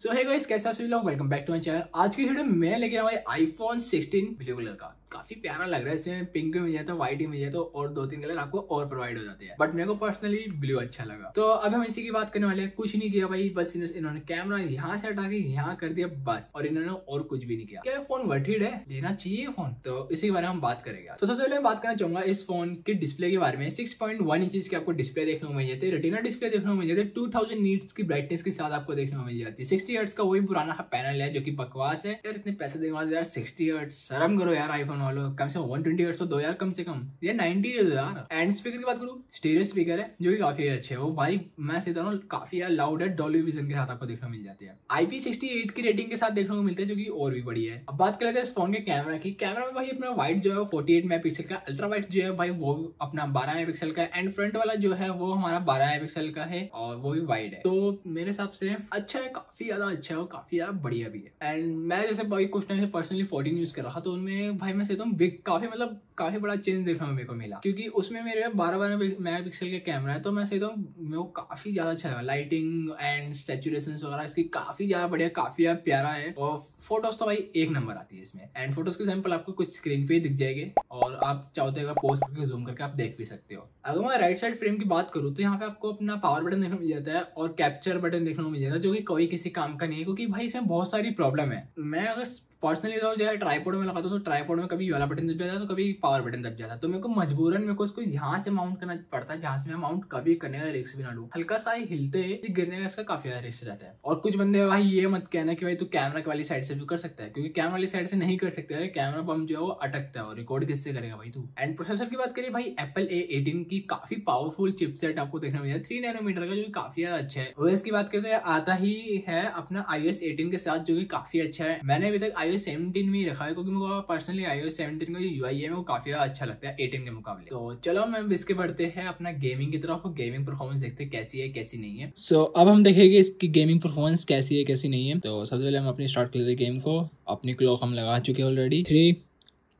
सो है गाइस कैसे आप सभी लोग? Welcome back to my channel आज की वीडियो में मैं लेके आया हूँ आईफोन 16 ब्लू कलर का। काफ़ी प्यारा लग रहा है, इसमें पिंक में मिल जाता है व्हाइट भी मिल जाता है, और दो तीन कलर आपको और प्रोवाइड हो जाते हैं। बट मेरे को पर्सनली ब्लू अच्छा लगा। तो अब हम इसी की बात करने वाले हैं। कुछ नहीं किया भाई, बस इन्होंने कैमरा यहाँ से हटा के यहाँ कर दिया, बस। और इन्होंने और कुछ भी नहीं किया। क्या फ़ोन वर्थिड है? लेना चाहिए फ़ोन तो इसी के बारे में हम बात करेंगे तो सबसे पहले मैं बात करना चाहूँगा इस फ़ोन के डिस्प्ले के बारे में। सिक्स पॉइंट वन इंच की आपको डिस्प्ले देखने को मिल जाती है। रेटिना डिस्प्ले देखने को मिल जाती है। टू थाउज़ेंड नीट्स की ब्राइटनेस के साथ आपको देखने को मिल जाती है। सिक्सटी हर्ट्स का वही पुराना पैनल है, जो की बकवास है। यार इतने पैसे देने वाले यार सिक्सटी हर्ट्स शर्म करो यार आईफोन वालों कम से कम वन ट्वेंटी हर्ट्स दो यार कम से कम। ये नाइनटी यार। एंड स्पीकर की बात करूँ स्टेरियो स्पीकर है, जो कि काफ़ी अच्छे है। वो भाई, मैं सीता हूँ काफ़ी यार लाउड है डॉली विजन के साथ आपको देखने मिल जाती है। आईपी सिक्सटी एट की रेटिंग के साथ देखने को मिलते हैं, जो कि और भी बढ़िया है। अब बात कर लेते हैं इस फ़ोन के कैमरा की कैमरा में भाई अपना वाइट जो है फोर्टी एट मेगा पिक्सल का अल्ट्रा वाइट जो है भाई वो अपना बारह मेगा पिक्सल का एंड फ्रंट वाला जो है वो हमारा बारह मेगा पिक्सल का है, और वो भी वाइड है। तो मेरे हिसाब से अच्छा है, काफ़ी ज़्यादा अच्छा है, और काफ़ी ज़्यादा बढ़िया भी है। एंड मैं जैसे भाई कुछ टाइम से पर्सनली फोर्टीन यूज़ कर रहा था तो उनमें भाई मैं हूँ बिग, काफ़ी मतलब काफ़ी बड़ा चेंज देखने को मेरे को मिला। क्योंकि उसमें मेरे बारह बारह मेगा पिक्सल का कैमरा है तो मैं कहता हूँ मेरे को काफ़ी ज़्यादा अच्छा लगा। लाइटिंग एंड स्टेचुरेशन वगैरह, इसकी काफ़ी ज़्यादा बढ़िया, काफ़ी प्यारा है। और फ़ोटोज़ तो भाई एक नंबर आती है इसमें। एंड फ़ोटोज़ के सैंपल आपको कुछ स्क्रीन पे दिख जाएँगे। और आप चाहते हो पोस्ट करके जूम करके आप देख भी सकते हो। अगर मैं राइट साइड फ्रेम की बात करूँ तो यहाँ पे आपको अपना पावर बटन देखने को मिल जाता है और कैप्चर बटन देखने को मिल जाता है, जो कि कोई किसी काम का नहीं है, क्योंकि भाई इसमें बहुत सारी प्रॉब्लम है। मैं अगर पर्सनली तो जो है ट्राईपोर्ड में लगाता हूँ तो ट्राईपोर्ड में कभी वाला बटन दब जाता है तो कभी पावर बटन दब जाता है। तो मेरे को मजबूरन मेरे को उसको यहाँ से माउंट करना पड़ता है, जहाँ से मैं माउंट कभी करने का रिस्क भी ना लूँ। हल्का सा ही हिलते गिरने का इसका काफ़ी ज़्यादा रिस्क रहता है। और कुछ बंदे भाई, ये मत कहना कि भाई, तू कैमरा वाली साइड से भी कर सकता है, क्योंकि कैमरा वाली साइड से नहीं कर सकते कैमरा पंप जो है, वो अटकता है, और रिकॉर्ड किससे करेगा भाई तू? एंड प्रोसेसर की बात करिए, भाई एप्पल ए एटीन की काफ़ी पावरफुल चिपसेट आपको देखने मिला थ्री नैनोमीटर का, जो काफ़ी ज़्यादा अच्छा है। ओएस की बात करते हैं, आता ही है अपना आई एस एटीन के साथ, जो कि काफ़ी अच्छा है। मैंने अभी तक आई एस सेवनटीन में ही रखा है क्योंकि मेरे पर्सनली आई ओ सेवनटीन का यू आई है वो काफ़ी अच्छा लगता है एटीन के मुकाबले। तो चलो मैम इसके बढ़ते हैं अपना गेमिंग की तरफ़ गेमिंग परफॉर्मेंस देखते हैं कैसी है कैसी नहीं है। सो so, अब हम देखेंगे इसकी गेमिंग परफॉर्मेंस कैसी है कैसी नहीं है। तो सबसे पहले हम अपने स्टार्ट करते हैं गेम को। अपनी क्लॉक हम लगा चुके हैं already three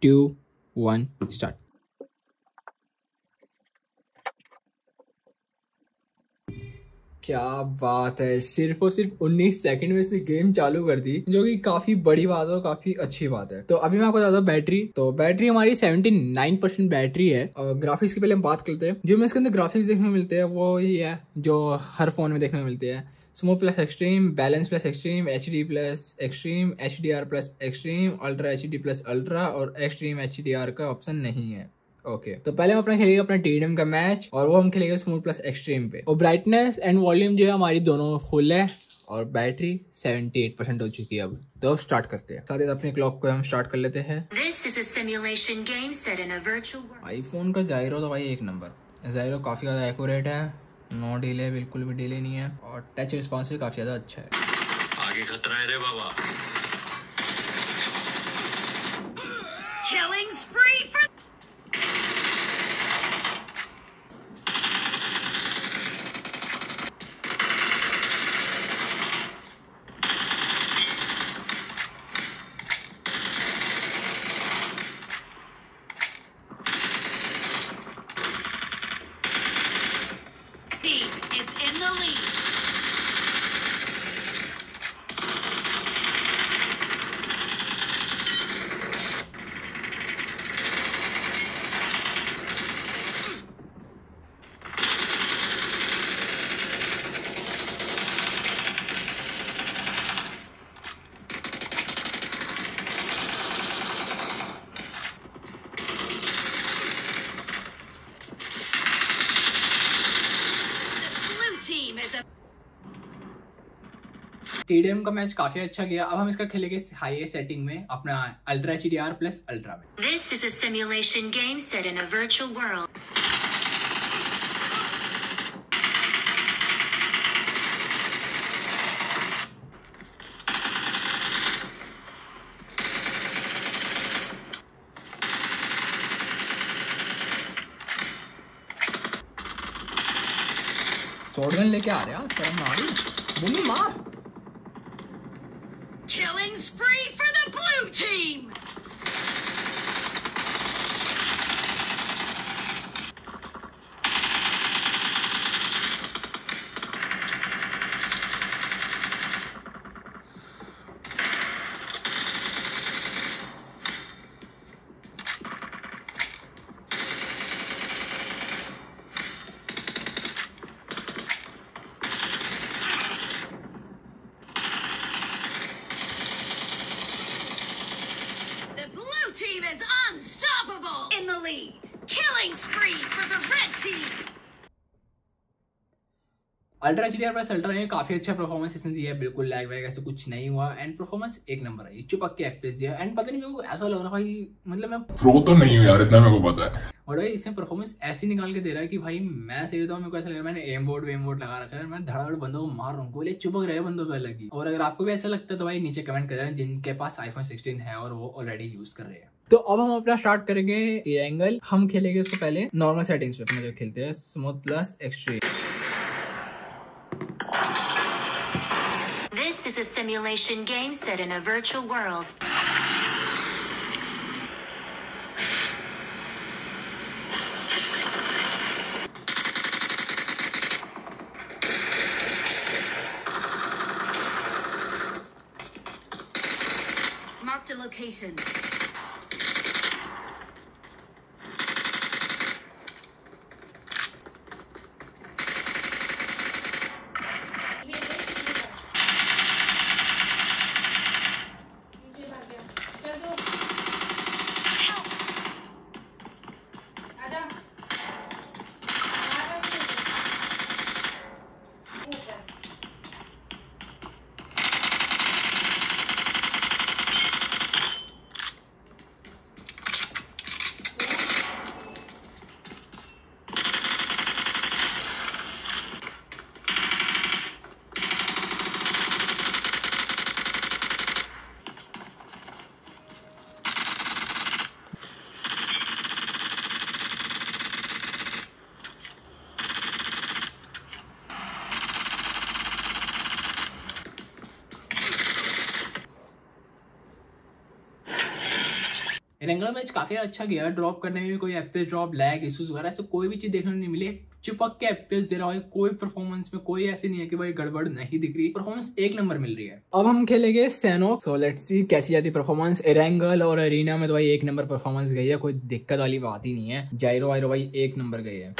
two one start क्या बात है। सिर्फ़ और सिर्फ़ 19 सेकंड में से गेम चालू कर दी, जो कि काफ़ी बड़ी बात है और काफ़ी अच्छी बात है। तो अभी मैं आपको बता हूँ बैटरी। तो बैटरी हमारी 79 परसेंट बैटरी है। और ग्राफिक्स की पहले हम बात करते हैं। जो मैं इसके अंदर ग्राफिक्स देखने को मिलते हैं, वो ही है, जो हर फ़ोन में देखने को मिलते हैं। Smooth plus extreme balance plus extreme H D plus extreme H D R plus extreme ultra H D plus ultra और एक्सट्रीम एच डी आर का ऑप्शन नहीं है। Okay okay. तो पहले हम अपना खेलेंगे अपना टीडीएम का मैच और वो हम खेलेंगे स्मूथ प्लस एक्सट्रीम पे। और ब्राइटनेस एंड वॉल्यूम जो है हमारी दोनों फुल है और बैटरी 78 परसेंट हो चुकी है अब। तो अब स्टार्ट करते हैं। साथ ही अपनी क्लॉक को हम स्टार्ट कर लेते हैं। आईफोन का जायरो तो भाई एक नंबर जायरो काफ़ी ज़्यादा एक्यूरेट है। नो डिले बिल्कुल भी डिले नहीं है। और टच रिस्पॉन्स भी काफ़ी ज़्यादा अच्छा है। आगे खतरा है रे बाबा। टीडीएम का मैच काफ़ी अच्छा गया। अब हम इसका खेलेंगे हाई सेटिंग में अपना अल्ट्रा एच प्लस अल्ट्रा में। This is simulation game set in a virtual world shotgun लेके आ रहे हैं शर्म मार मार। Killing spree for the blue team! Ultra H D R plus ultra में काफ़ी अच्छा परफॉर्मेंस इसने दिया है बिल्कुल लैग वैग ऐसा कुछ नहीं हुआ। एंड परफॉर्मेंस एक नंबर है। चुपक के एफपीएस दिया। एंड पता नहीं मेरे को ऐसा लग रहा भाई मतलब मैं प्रो तो नहीं हूँ यार इतना मेरे को पता है। और भाई इसने परफॉर्मेंस ऐसी निकाल के दे रहा है कि भाई मैं सही बताऊँ मेरे को ऐसा लग रहा है मैंने एम बोर्ड वेम बोर्ड लगा रखा है। मैं धड़ाधड़ बंदों को मार रहा हूँ। बोले चुपक रहे बंदों पे अलग ही। और अगर आपको भी ऐसा लगता है तो भाई नीचे कमेंट कर रहे हैं जिनके पास आईफोन सिक्सटीन है और वो ऑलरेडी यूज़ कर रहे हैं। तो अब हम अपना स्टार्ट करेंगे ये एंगल हम खेलेंगे उसको पहले नॉर्मल सेटिंग्स पे अपने जो खेलते हैं smooth plus extreme simulation game set in a virtual world. Marked a location. Regular match काफ़ी अच्छा गया ड्रॉप करने में कोई एफपीएस ड्रॉप लैग इशूज वगैरह, ऐसे कोई भी चीज़ देखने नहीं मिली। चिपक के एफपीएस दे रहा है कोई परफॉर्मेंस में कोई ऐसी नहीं है कि भाई गड़बड़ नहीं दिख रही। परफॉर्मेंस एक नंबर मिल रही है। अब हम खेलेंगे सैनो सो लेट्स सी कैसी जाती परफॉर्मेंस एरेंगल और अरीना में तो भाई एक नंबर परफॉर्मेंस गई है, कोई दिक्कत वाली बात ही नहीं है। जायरो वायरो भाई एक नंबर गई है।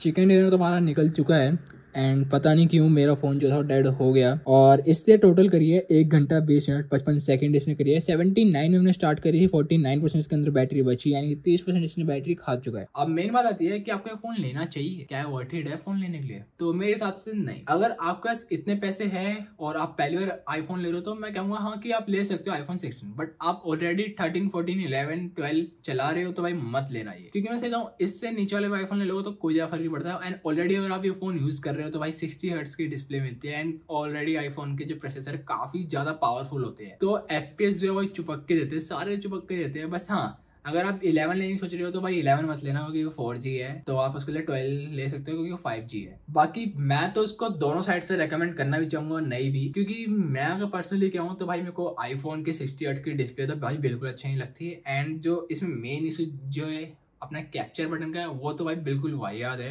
चिकन डिनर तो हमारा निकल चुका है। एंड पता नहीं क्यों मेरा फ़ोन जो था डेड हो गया। और इससे टोटल करिए एक घंटा बीस मिनट पचपन सेकंड इसने करी है सेवेंटी नाइन हमने स्टार्ट करी थी फोर्टी नाइन परसेंट इसके अंदर बैटरी बची, यानी कि तीस परसेंट इसने बैटरी खा चुका है। अब मेन बात आती है कि आपको फ़ोन लेना चाहिए। क्या वर्थिड है फ़ोन लेने के लिए? तो मेरे हिसाब से नहीं। अगर आपके पास इतने पैसे हैं और आप पहली बार आईफोन ले रहे हो तो मैं कहूँगा हाँ कि आप ले सकते हो आईफोन सिक्सटीन बट आप already thirteen fourteen eleven twelve चला रहे हो तो भाई मत लेना ये। क्योंकि मैं कहता हूँ इससे नीचे वाले आईफोन ले लो तो कोई ज़्यादा फ़र्क नहीं पड़ता। है एंड ऑलरेडी अगर आप ये फ़ोन यूज़ कर रहे हो तो भाई सिक्सटी हर्ट्स की डिस्प्ले मिलती है एंड ऑलरेडी आईफोन के जो प्रोसेसर काफ़ी ज़्यादा पावरफुल होते हैं। तो एफपीएस जो है वो चुपक के देते हैं, सारे चुपक के देते हैं, बस हाँ अगर आप 11 लेने की सोच रहे हो तो भाई 11 मत लेना क्योंकि फोर जी है तो आप उसके लिए 12 ले सकते हो क्योंकि वो फाइव जी है। बाकी मैं तो उसको दोनों साइड से रेकमेंड करना भी चाहूँगा नहीं भी, क्योंकि मैं अगर पर्सनली कहूँ तो भाई मेरे को आईफोन के सिक्सटी हर्ट्स की डिस्प्ले तो भाई बिल्कुल अच्छी नहीं लगती एंड जो इसमें मेन इशू जो है अपना कैप्चर बटन का है, वो तो भाई बिल्कुल वाहियात है।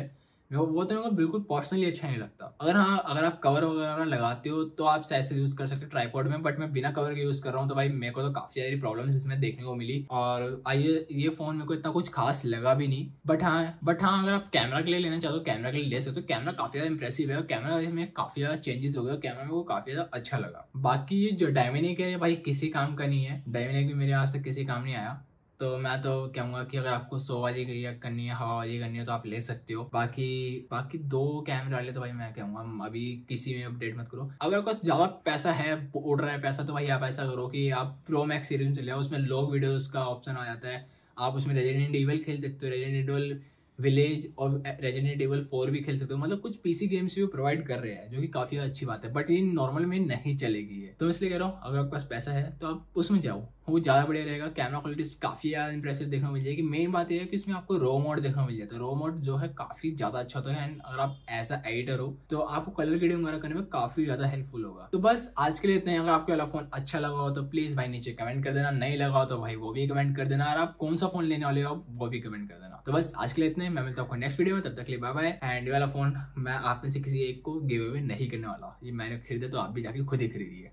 वो तो मेरे को बिल्कुल पर्सनली अच्छा नहीं लगता। अगर हाँ अगर आप कवर वगैरह लगाते हो तो आप सैसे यूज़ कर सकते हो ट्राईपॉड में बट मैं बिना कवर के यूज़ कर रहा हूँ तो भाई मेरे को तो काफ़ी सारी प्रॉब्लम इसमें देखने को मिली। और आइए ये फ़ोन मेरे को इतना कुछ खास लगा भी नहीं। बट हाँ बट हाँ अगर आप कैमरा के लिए लेना चाहते हो कैमरा के लिए ले सकते हो। कैमरा काफ़ी ज़्यादा इंप्रेसिव है, और कैमरा में काफ़ी ज़्यादा चेंजेस हो गए कैमरा मेरे को काफ़ी ज़्यादा अच्छा लगा। बाकी ये जो डायमिनिक है भाई किसी काम का नहीं है। डायमिनिक भी मेरे आज तक किसी काम नहीं आया। तो मैं तो कहूँगा कि अगर आपको सो वाली करनी है, हवा वाली करनी है तो आप ले सकते हो। बाकी बाकी दो कैमरे वाले तो भाई मैं कहूँगा अभी किसी में अपडेट मत करो। अगर आपके ज़्यादा पैसा है उड़ रहा है पैसा तो भाई आप ऐसा करो कि आप प्रो मैक्स सीरीज़ में चले जाओ, उसमें लॉन्ग वीडियोज़ का ऑप्शन आ जाता है। आप उसमें रेजिडेंट इवल खेल सकते हो रेजिडेंट इवल विलेज और रेजिडेंट एवल फोर भी खेल सकते हो। मतलब कुछ पीसी गेम्स भी प्रोवाइड कर रहे हैं, जो कि काफ़ी अच्छी बात है बट ये नॉर्मल में नहीं चलेगी है तो इसलिए कह रहा हूँ, अगर आपके पास पैसा है तो आप उसमें जाओ। वो ज़्यादा बढ़िया रहेगा कैमरा क्वालिटी काफ़ी ज़्यादा इंप्रेसिव देखने को मिल जाएगी। मेन बात यह है कि इसमें आपको रो मोड देखने मिल जाता है। रो मोड जो है काफ़ी ज़्यादा अच्छा होता है एंड अगर आप ऐसा एडिटर हो तो आपको कलर ग्रेडिंग वगैरह करने में काफ़ी ज़्यादा हेल्पफुल होगा। तो बस आज के लिए इतना ही। अगर आपके वाला फ़ोन अच्छा लगा हो तो प्लीज़ भाई नीचे कमेंट कर देना। नहीं लगा हो तो भाई वो भी कमेंट कर देना। और आप कौन सा फ़ोन लेने वाले हो वो भी कमेंट कर देना। तो बस आज के लिए इतने मैं मिलता हूँ नेक्स्ट वीडियो में, तब तक लिए बाय बाय एंड वाला फ़ोन मैं आप में से किसी एक को गिव अवे नहीं करने वाला ये मैंने खरीदा तो आप भी जाके खुद ही खरीदिए।